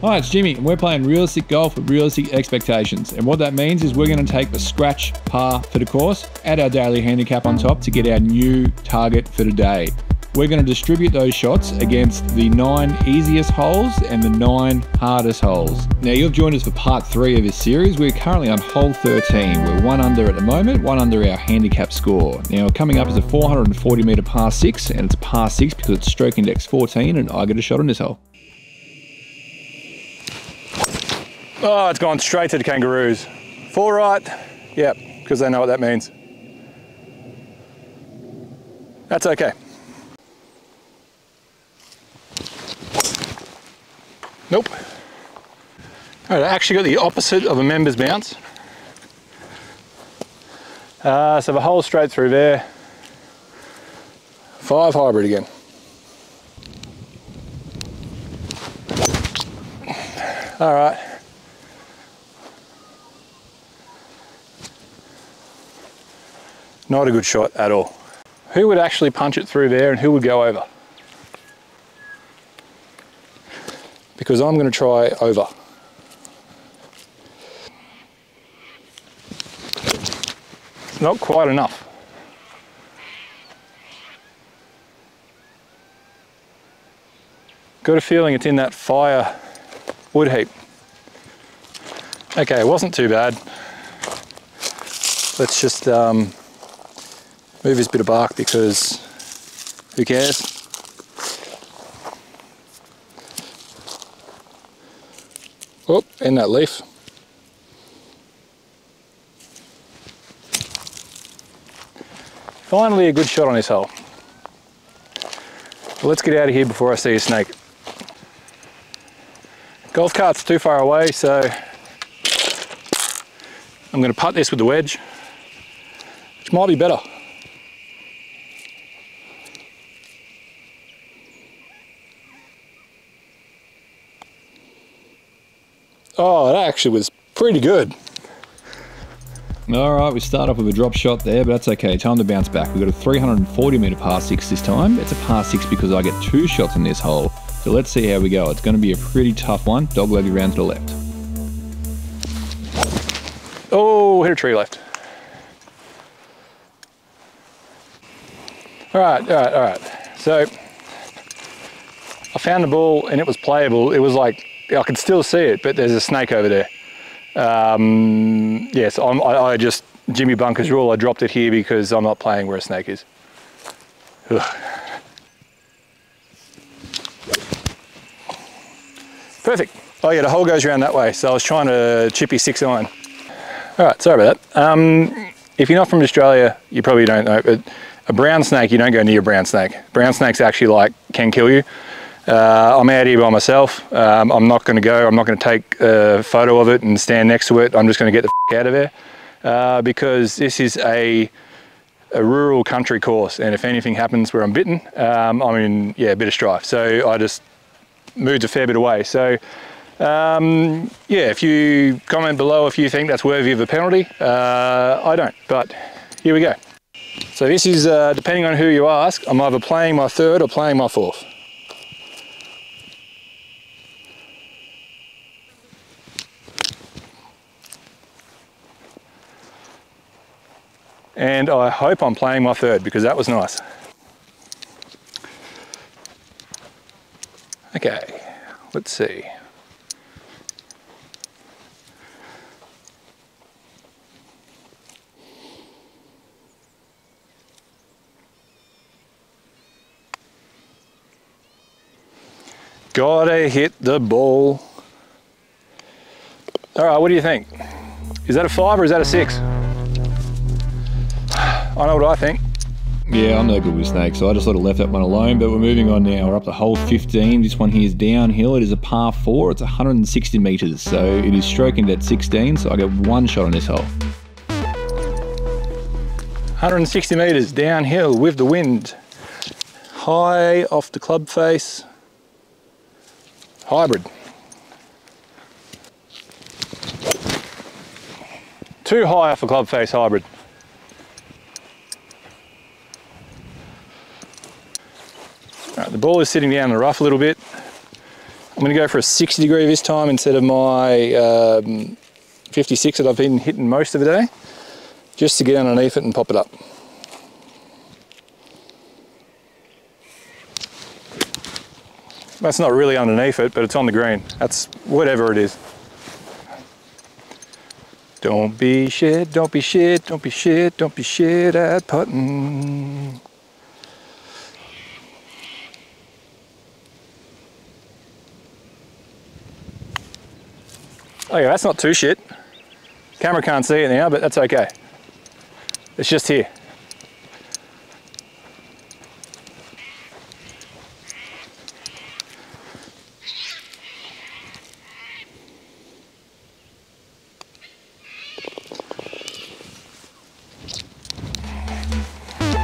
Hi, it's Jimmy, and we're playing realistic golf with realistic expectations. And what that means is we're going to take the scratch par for the course, add our daily handicap on top to get our new target for today. We're going to distribute those shots against the nine easiest holes and the nine hardest holes. Now, you've joined us for part three of this series. We're currently on hole 13. We're one under at the moment, one under our handicap score. Now, coming up is a 440 metre par six, and it's par six because it's stroke index 14, and I get a shot on this hole. Oh, it's gone straight to the kangaroos. Full right, yep, because they know what that means. That's okay. Nope. All right, I actually got the opposite of a member's bounce. Uh, so the hole straight through there. Five hybrid again. All right. Not a good shot at all. Who would actually punch it through there and who would go over? Because I'm going to try over. Not quite enough. Got a feeling it's in that fire wood heap. Okay, it wasn't too bad. Let's just um, move this bit of bark because who cares? Oh, and that leaf. Finally a good shot on this hole. Let's get out of here before I see a snake. Golf cart's too far away, so I'm going to putt this with the wedge, which might be better. Oh, that actually was pretty good. All right, we start off with a drop shot there, but that's okay. Time to bounce back. We've got a 340 metre par six this time. It's a par six because I get two shots in this hole. So let's see how we go. It's going to be a pretty tough one. Dog leg around to the left. Oh, hit a tree left. All right, all right, all right. So I found the ball and it was playable. It was like I can still see it, but there's a snake over there. Um, yes, I, I just, Jimmy Bunker's rule, I dropped it here because I'm not playing where a snake is. Ugh. Perfect. Oh yeah, the hole goes around that way, so I was trying to chippy six iron. All right, sorry about that. Um, if you're not from Australia, you probably don't know, but a brown snake, you don't go near a brown snake. Brown snakes actually like, can kill you. Uh, I'm out here by myself. Um, I'm not going to go. I'm not going to take a photo of it and stand next to it. I'm just going to get the out of there uh, because this is a, a rural country course, and if anything happens where I'm bitten, um, I'm in yeah a bit of strife. So I just moved a fair bit away. So um, yeah, if you comment below if you think that's worthy of a penalty, uh, I don't. But here we go. So this is uh, depending on who you ask. I'm either playing my third or playing my fourth. And I hope I'm playing my third because that was nice. Okay, let's see. Gotta hit the ball. All right, what do you think? Is that a five or is that a six? I know what I think. Yeah, I'm no good with snakes, so I just sort of left that one alone. But we're moving on now. We're up to hole 15. This one here is downhill. It is a par 4. It's 160 metres, so it is stroke index 16, so I get one shot on this hole. 160 metres downhill with the wind. High off the club face. Hybrid. Too high off a club face hybrid. The ball is sitting down in the rough a little bit. I'm going to go for a 60 degree this time instead of my um, 56 that I've been hitting most of the day, just to get underneath it and pop it up. That's not really underneath it, but it's on the green. That's whatever it is. Don't be shit, don't be shit, don't be shit, don't be shit at putting. Yeah, that's not too shit. Camera can't see it now, but that's okay. It's just here.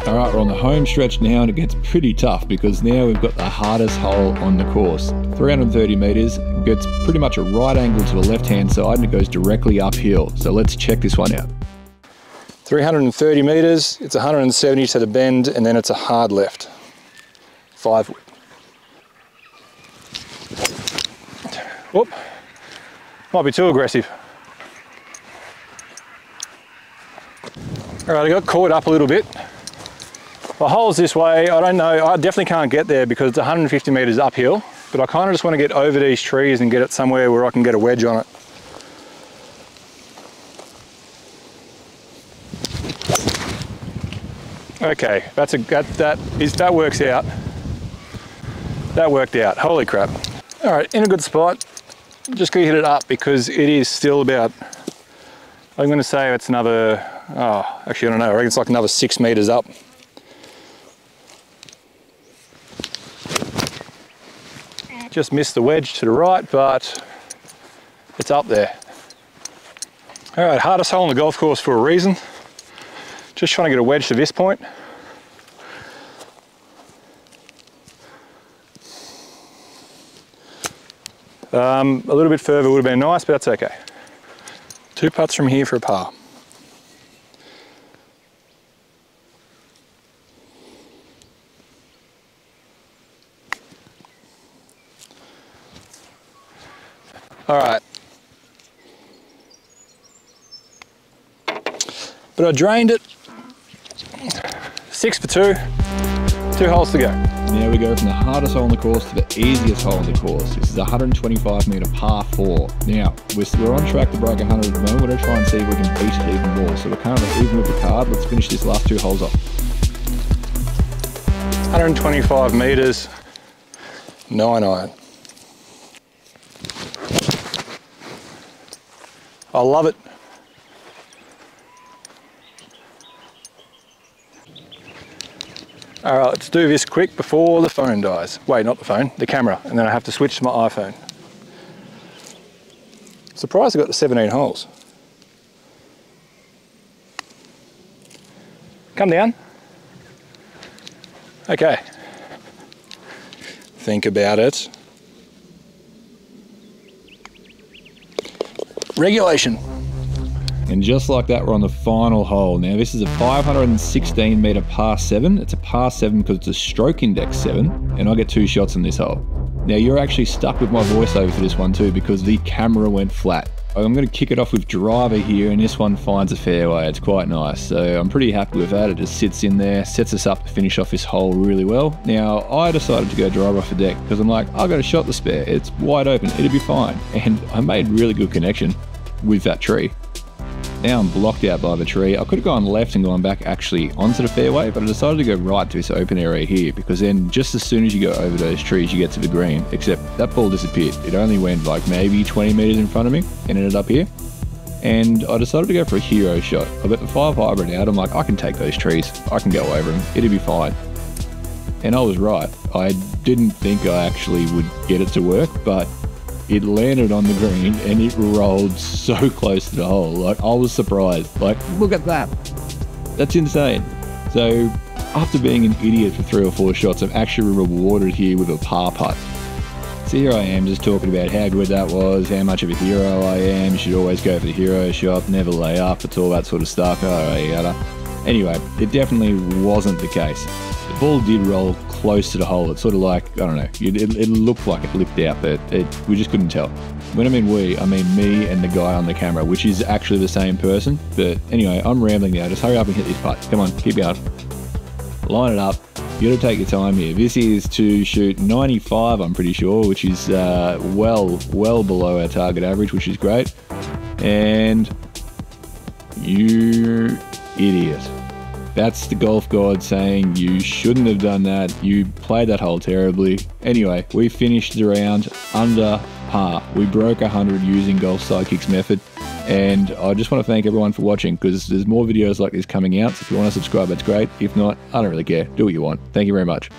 All right, we're on the home stretch now and it gets pretty tough because now we've got the hardest hole on the course. 330 meters, gets pretty much a right angle to the left hand side and it goes directly uphill. So let's check this one out. 330 meters, it's 170 to the bend, and then it's a hard left. Five. Whoop. Might be too aggressive. All right, I got caught up a little bit. The hole's this way, I don't know, I definitely can't get there because it's 150 meters uphill, but I kind of just want to get over these trees and get it somewhere where I can get a wedge on it. Okay, that's a that that is that works out. That worked out. Holy crap! All right, in a good spot. Just gonna hit it up because it is still about. I'm going to say it's another. Oh, actually, I don't know. I reckon it's like another six meters up. Just missed the wedge to the right, but it's up there. All right, hardest hole on the golf course for a reason. Just trying to get a wedge to this point. Um, a little bit further would have been nice, but that's okay. Two putts from here for a par. All right. But I drained it. Six for two. Two holes to go. Now we go from the hardest hole on the course to the easiest hole on the course. This is 125 meter par four. Now, we're, we're on track to break 100 at the moment. We're going to try and see if we can beat it even more. So we're currently even with the card. Let's finish these last two holes off. 125 meters, nine iron. I love it. All right, let's do this quick before the phone dies. Wait, not the phone, the camera, and then I have to switch to my iPhone. Surprised I got the 17 holes. Come down. Okay. Think about it. Regulation. And just like that, we're on the final hole. Now, this is a 516 meter par seven. It's a par seven because it's a stroke index seven, and I get two shots in this hole. Now, you're actually stuck with my voiceover for this one too because the camera went flat. I'm going to kick it off with driver here, and this one finds a fairway. It's quite nice, so I'm pretty happy with that. It just sits in there, sets us up to finish off this hole really well. Now, I decided to go driver off the deck because I'm like, I've got a shot to spare. It's wide open. It'll be fine. And I made really good connection with that tree. Now I'm blocked out by the tree. I could have gone left and gone back actually onto the fairway, but I decided to go right to this open area here because then just as soon as you go over those trees, you get to the green. Except that ball disappeared. It only went like maybe 20 meters in front of me and ended up here. And I decided to go for a hero shot. I got the five hybrid out. I'm like, I can take those trees. I can go over them. It'll be fine. And I was right. I didn't think I actually would get it to work, but it landed on the green and it rolled so close to the hole. Like I was surprised. Like, look at that. That's insane. So after being an idiot for three or four shots, I'm actually rewarded here with a par putt. So here I am just talking about how good that was, how much of a hero I am. You should always go for the hero shot, never lay up, it's all that sort of stuff. Yada, yada. Anyway, it definitely wasn't the case. The ball did roll close to the hole. It's sort of like, I don't know, it, it, looked like it lipped out, but it, we just couldn't tell. When I mean we, I mean me and the guy on the camera, which is actually the same person. But anyway, I'm rambling now. Just hurry up and hit this putt. Come on, keep going. Line it up. You gotta take your time here. This is to shoot 95, I'm pretty sure, which is uh, well, well below our target average, which is great. And you idiot. That's the golf god saying you shouldn't have done that. You played that hole terribly. Anyway, we finished the round under par. We broke 100 using Golf Sidekicks method. And I just want to thank everyone for watching because there's more videos like this coming out. So if you want to subscribe, that's great. If not, I don't really care. Do what you want. Thank you very much.